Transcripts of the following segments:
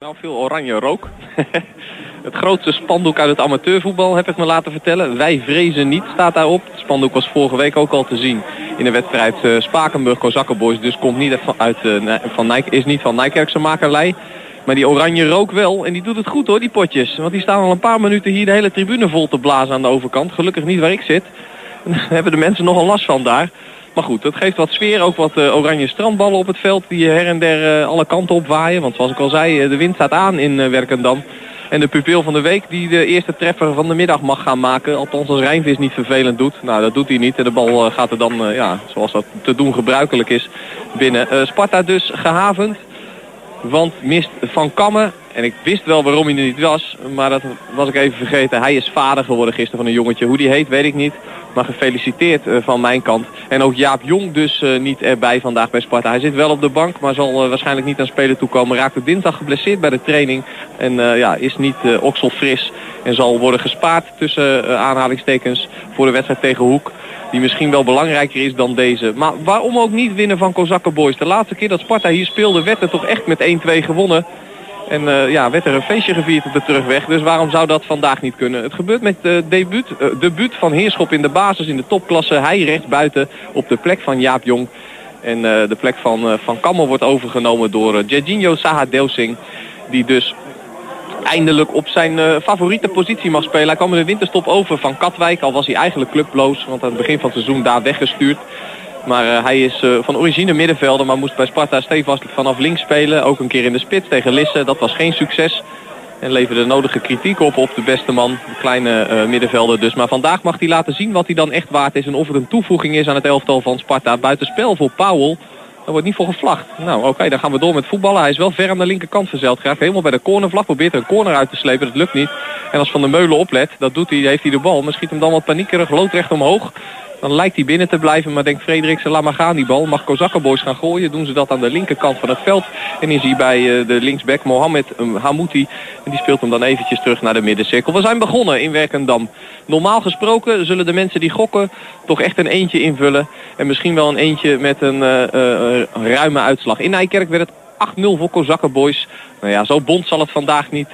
Nou, veel oranje rook. het grootste spandoek uit het amateurvoetbal heb ik me laten vertellen. Wij vrezen niet staat daarop. Het spandoek was vorige week ook al te zien in de wedstrijd uh, Spakenburg Kozakkenboys. Dus komt niet van, uit, uh, van Nijk, is niet van Nijkerkse makerlei. Maar die oranje rook wel. En die doet het goed hoor, die potjes. Want die staan al een paar minuten hier de hele tribune vol te blazen aan de overkant. Gelukkig niet waar ik zit. Daar hebben de mensen nogal last van daar. Maar goed, dat geeft wat sfeer. Ook wat uh, oranje strandballen op het veld die her en der uh, alle kanten op waaien. Want zoals ik al zei, de wind staat aan in Werkendam. En de pupil van de week die de eerste treffer van de middag mag gaan maken. Althans als Rijnvis niet vervelend doet. Nou, dat doet hij niet. En de bal gaat er dan, ja, zoals dat te doen gebruikelijk is, binnen. Sparta dus gehavend. Want mist Van Kammen. En ik wist wel waarom hij er niet was. Maar dat was ik even vergeten. Hij is vader geworden gisteren van een jongetje. Hoe die heet weet ik niet. Maar gefeliciteerd uh, van mijn kant. En ook Jaap Jong dus uh, niet erbij vandaag bij Sparta. Hij zit wel op de bank, maar zal uh, waarschijnlijk niet aan spelen toekomen. Raakte dinsdag geblesseerd bij de training. En ja, is niet okselfris. En zal worden gespaard tussen aanhalingstekens voor de wedstrijd tegen Hoek. Die misschien wel belangrijker is dan deze. Maar waarom ook niet winnen van Kozakkenboys? De laatste keer dat Sparta hier speelde werd er toch echt met 1-2 gewonnen. En uh, ja, werd er een feestje gevierd op de terugweg. Dus waarom zou dat vandaag niet kunnen? Het gebeurt met de debuut, uh, debuut van Heerschop in de basis in de topklasse. Hij rechts buiten op de plek van Jaap Jong. En de plek van Van Kammel wordt overgenomen door uh, Jorginho Saha-Delsing. Die dus eindelijk op zijn uh, favoriete positie mag spelen. Hij kwam in de winterstop over van Katwijk. Al was hij eigenlijk clubloos. Want aan het begin van het seizoen daar weggestuurd. Maar uh, hij is uh, van origine middenvelder, maar moest bij Sparta stevast vanaf links spelen. Ook een keer in de spits tegen Lisse. Dat was geen succes. En leverde de nodige kritiek op op de beste man, de kleine middenvelder dus. Maar vandaag mag hij laten zien wat hij dan echt waard is. En of het een toevoeging is aan het elftal van Sparta. Buitenspel voor Powell. Daar wordt niet voor gevlacht. Nou oké, dan gaan we door met voetballen. Hij is wel ver aan de linkerkant verzeld geraakt. Helemaal bij de cornervlag. Probeert een corner uit te slepen. Dat lukt niet. En als Van der Meulen oplet, dat doet hij, heeft hij de bal. Maar schiet hem dan wat paniekerig loodrecht omhoog. Dan lijkt hij binnen te blijven, maar denkt Frederiksen, laat maar gaan die bal. Mag Kozakkenboys gaan gooien, doen ze dat aan de linkerkant van het veld. En is hij bij uh, de linksback Mohamed um, Hamouti. En die speelt hem dan eventjes terug naar de middencirkel. We zijn begonnen in Werkendam. Normaal gesproken zullen de mensen die gokken toch echt een eentje invullen. En misschien wel een eentje met een uh, ruime uitslag. In Nijkerk werd het 8-0 voor Kozakkenboys. Nou ja, zo bond zal het vandaag niet,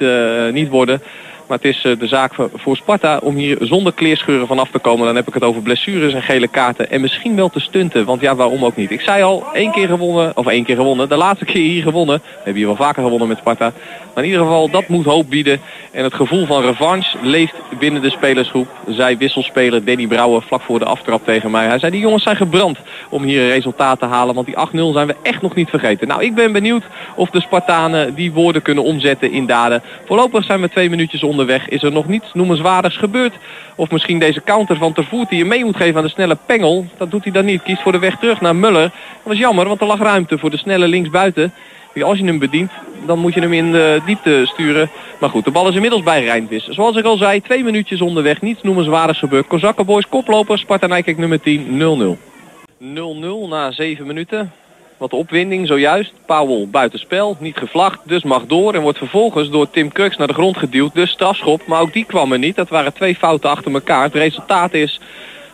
niet worden. Maar het is uh, de zaak voor Sparta om hier zonder kleerscheuren vanaf te komen. Dan heb ik het over blessures en gele kaarten. En misschien wel te stunten. Want ja, waarom ook niet. Ik zei al, één keer gewonnen. Of één keer gewonnen. De laatste keer hier gewonnen. We hebben hier wel vaker gewonnen met Sparta. Maar in ieder geval, dat moet hoop bieden. En het gevoel van revanche leeft binnen de spelersgroep. Zij wisselspeler Danny Brouwer vlak voor de aftrap tegen mij. Hij zei, die jongens zijn gebrand om hier een resultaat te halen. Want die 8-0 zijn we echt nog niet vergeten. Nou, ik ben benieuwd of de Spartanen die woorden kunnen omzetten in daden. Voorlopig zijn we twee minuutjes onderweg. Is er nog niets noemenswaardigs gebeurd? Of misschien deze counter van Tervoet die je mee moet geven aan de snelle Pengel. Dat doet hij dan niet. Kiest voor de weg terug naar Muller. Dat was jammer, want er lag ruimte voor de snelle linksbuiten. Als je hem bedient, dan moet je hem in de diepte sturen. Maar goed, de bal is inmiddels bij Rijnvis. Zoals ik al zei, twee minuutjes onderweg. Niets noemenswaardigs gebeurd. Kozakkenboys, koploper, Sparta Nijkerk nummer 10, 0-0. 0-0 na 7 minuten. Wat opwinding zojuist. Powell buitenspel, niet gevlacht, dus mag door. En wordt vervolgens door Tim Kruks naar de grond geduwd. Dus strafschop, maar ook die kwam er niet. Dat waren twee fouten achter elkaar. Het resultaat is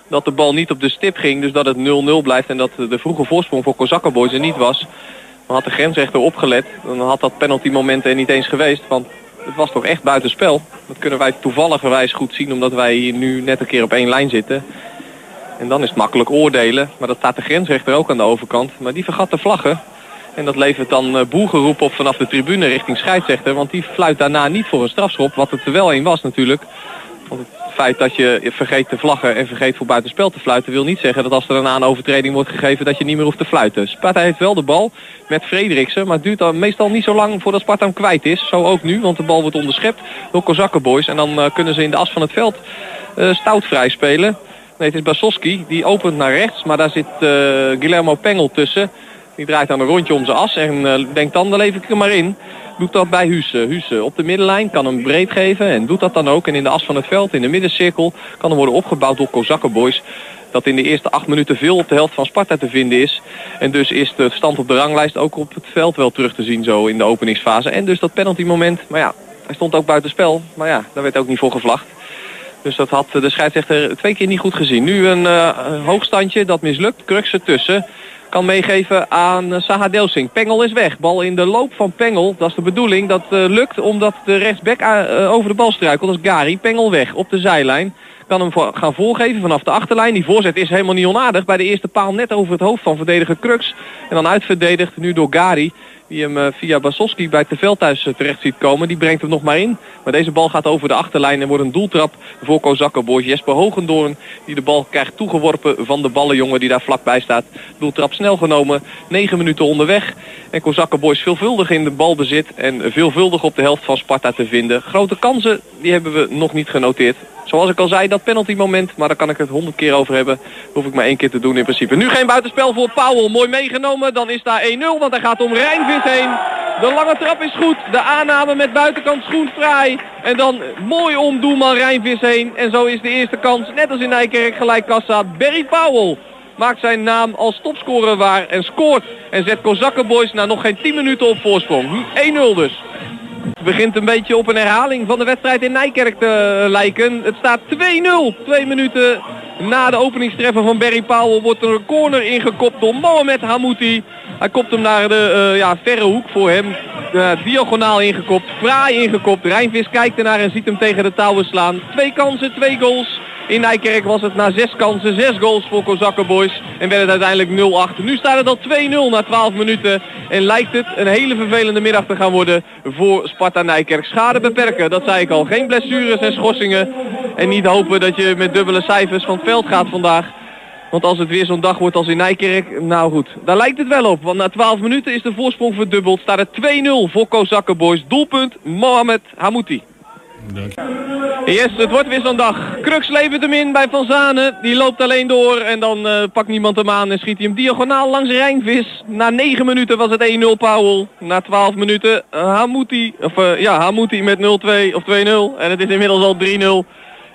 dat de bal niet op de stip ging. Dus dat het 0-0 blijft en dat de vroege voorsprong voor Kozakkenboys er niet was. Dan had de grensrechter opgelet. Dan had dat penalty moment er niet eens geweest. Want het was toch echt buitenspel. Dat kunnen wij toevalligerwijs goed zien omdat wij hier nu net een keer op één lijn zitten. En dan is het makkelijk oordelen. Maar dat staat de grensrechter ook aan de overkant. Maar die vergat de vlaggen. En dat levert dan uh, boelgeroep op vanaf de tribune richting scheidsrechter. Want die fluit daarna niet voor een strafschop. Wat het er wel een was natuurlijk. Want het feit dat je vergeet te vlaggen en vergeet voor buitenspel te fluiten... wil niet zeggen dat als er daarna een overtreding wordt gegeven... dat je niet meer hoeft te fluiten. Sparta heeft wel de bal met Frederiksen. Maar het duurt dan meestal niet zo lang voordat Sparta hem kwijt is. Zo ook nu, want de bal wordt onderschept door Kozakkenboys. En dan uh, kunnen ze in de as van het veld uh, stout vrij spelen. Nee, het is Basoski. Die opent naar rechts. Maar daar zit uh, Guillermo Pengel tussen. Die draait dan een rondje om zijn as. En uh, denkt dan, dan leef ik er maar in. Doet dat bij Husse. Husse op de middenlijn. Kan hem breed geven. En doet dat dan ook. En in de as van het veld, in de middencirkel. Kan hem worden opgebouwd door Kozakkenboys. Dat in de eerste acht minuten veel op de helft van Sparta te vinden is. En dus is de stand op de ranglijst ook op het veld wel terug te zien zo in de openingsfase. En dus dat penalty moment. Maar ja, hij stond ook buiten spel. Maar ja, daar werd ook niet voor gevlacht. Dus dat had de scheidsrechter twee keer niet goed gezien. Nu een uh, hoogstandje, dat mislukt. Krukse tussen. kan meegeven aan uh, Saha Delsing. Pengel is weg. Bal in de loop van Pengel. Dat is de bedoeling. Dat uh, lukt omdat de rechtsback over de bal struikelt. Dat is Gary. Pengel weg op de zijlijn. Kan hem gaan voorgeven vanaf de achterlijn. Die voorzet is helemaal niet onaardig. Bij de eerste paal net over het hoofd van verdediger Crux. En dan uitverdedigd nu door Gary. Die hem uh, via Basowski bij te veldhuis uh, terecht ziet komen. Die brengt hem nog maar in. Maar deze bal gaat over de achterlijn en wordt een doeltrap voor Kozakkenboys. Jesper Hogendoorn die de bal krijgt toegeworpen van de ballenjongen die daar vlakbij staat. Doeltrap snel genomen. 9 minuten onderweg. En Kozakkenboys veelvuldig in de balbezit. En veelvuldig op de helft van Sparta te vinden. Grote kansen die hebben we nog niet genoteerd. Zoals ik al zei, dat penalty moment, maar daar kan ik het honderd keer over hebben. Hoef ik maar één keer te doen in principe. Nu geen buitenspel voor Powell. Mooi meegenomen. Dan is daar 1-0, want hij gaat om Rijnvis heen. De lange trap is goed. De aanname met buitenkant schoen vrij. En dan mooi om doelman Rijnvis heen. En zo is de eerste kans, net als in Nijkerk, gelijk kassa. Barry Powell maakt zijn naam als topscorer waar en scoort. En zet Kozakkenboys na nog geen 10 minuten op voorsprong. 1-0 dus. Begint een beetje op een herhaling van de wedstrijd in Nijkerk te lijken. Het staat 2-0. Twee minuten na de openingstreffer van Barry Powell wordt er een corner ingekopt door Mohamed Hamouti. Hij kopt hem naar de uh, ja, verre hoek voor hem. Diagonaal ingekopt, fraai ingekopt. Rijnvis kijkt ernaar en ziet hem tegen de touwen slaan. Twee kansen, twee goals. In Nijkerk was het na zes kansen, zes goals voor Kozakkenboys. En werd het uiteindelijk 0-8. Nu staat het al 2-0 na 12 minuten. En lijkt het een hele vervelende middag te gaan worden voor Sparta Nijkerk. Schade beperken, dat zei ik al. Geen blessures en schorsingen. En niet hopen dat je met dubbele cijfers van het veld gaat vandaag. Want als het weer zo'n dag wordt als in Nijkerk, nou goed, daar lijkt het wel op. Want na 12 minuten is de voorsprong verdubbeld. Staat het 2-0 voor Kozakkenboys. Doelpunt Mohamed Hamouti. Yes, het wordt weer zo'n dag. Crux levert hem in bij Van Zanen. Die loopt alleen door en dan uh, pakt niemand hem aan en schiet hij hem diagonaal langs Rijnvis. Na 9 minuten was het 1-0 Powell. Na 12 minuten uh, of, uh, ja, Hamouti met 0-2 of 2-0. En het is inmiddels al 3-0.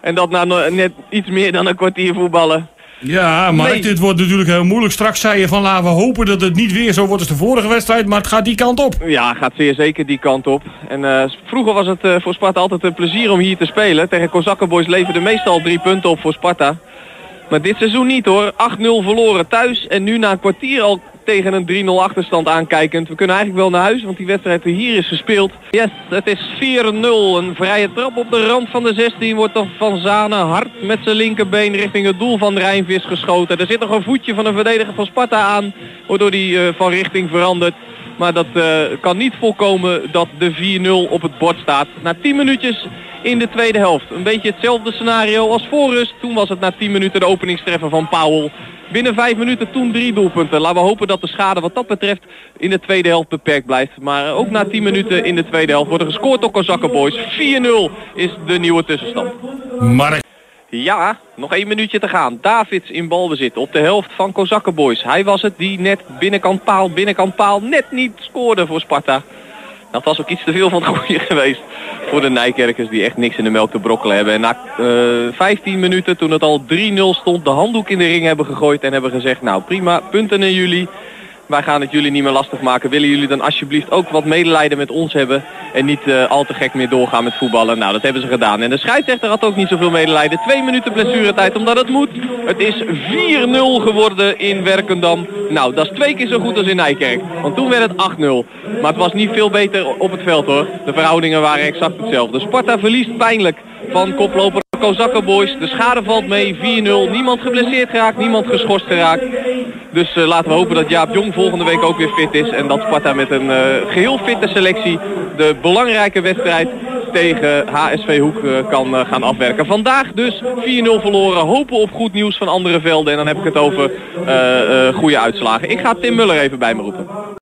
En dat na net iets meer dan een kwartier voetballen. Ja, maar nee. dit wordt natuurlijk heel moeilijk. Straks zei je van laten we hopen dat het niet weer zo wordt als de vorige wedstrijd, maar het gaat die kant op. Ja, gaat zeer zeker die kant op. En uh, vroeger was het uh, voor Sparta altijd een plezier om hier te spelen. Tegen Kozakkenboys leverden meestal drie punten op voor Sparta. Maar dit seizoen niet hoor. 8-0 verloren thuis en nu na een kwartier al tegen een 3-0 achterstand aankijkend. We kunnen eigenlijk wel naar huis, want die wedstrijd hier is gespeeld. Yes, het is 4-0. Een vrije trap op de rand van de 16 wordt toch Van Zanen hard met zijn linkerbeen richting het doel van Rijnvis geschoten. Er zit nog een voetje van een verdediger van Sparta aan, waardoor die uh, van richting verandert. Maar dat uh, kan niet voorkomen dat de 4-0 op het bord staat. Na 10 minuutjes in de tweede helft. Een beetje hetzelfde scenario als voor rust. Toen was het na 10 minuten de openingstreffer van Powell. Binnen 5 minuten toen drie doelpunten. Laten we hopen dat de schade wat dat betreft in de tweede helft beperkt blijft. Maar ook na 10 minuten in de tweede helft wordt er gescoord door Kozakkenboys. 4-0 is de nieuwe tussenstand. Mark. Ja, nog één minuutje te gaan. Davids in balbezit op de helft van Kozakkenboys. Hij was het die net binnenkant paal, binnenkant paal net niet scoorde voor Sparta. Dat was ook iets te veel van het goede geweest voor de Nijkerkers die echt niks in de melk te brokkelen hebben. En na uh, 15 minuten toen het al 3-0 stond de handdoek in de ring hebben gegooid en hebben gezegd nou prima, punten in jullie. Wij gaan het jullie niet meer lastig maken. Willen jullie dan alsjeblieft ook wat medelijden met ons hebben en niet uh, al te gek meer doorgaan met voetballen? Nou, dat hebben ze gedaan. En de scheidsrechter had ook niet zoveel medelijden. Twee minuten blessuretijd omdat het moet. Het is 4-0 geworden in Werkendam. Nou, dat is twee keer zo goed als in Nijkerk. Want toen werd het 8-0. Maar het was niet veel beter op het veld hoor. De verhoudingen waren exact hetzelfde. Sparta verliest pijnlijk van koploper Kozakkenboys. De schade valt mee, 4-0. Niemand geblesseerd geraakt, niemand geschorst geraakt. Dus uh, laten we hopen dat Jaap Jong volgende week ook weer fit is. En dat Sparta met een uh, geheel fitte selectie de belangrijke wedstrijd tegen HSV Hoek uh, kan gaan afwerken. Vandaag dus 4-0 verloren. Hopen op goed nieuws van andere velden. En dan heb ik het over goede uitslagen. Ik ga Tim Muller even bij me roepen.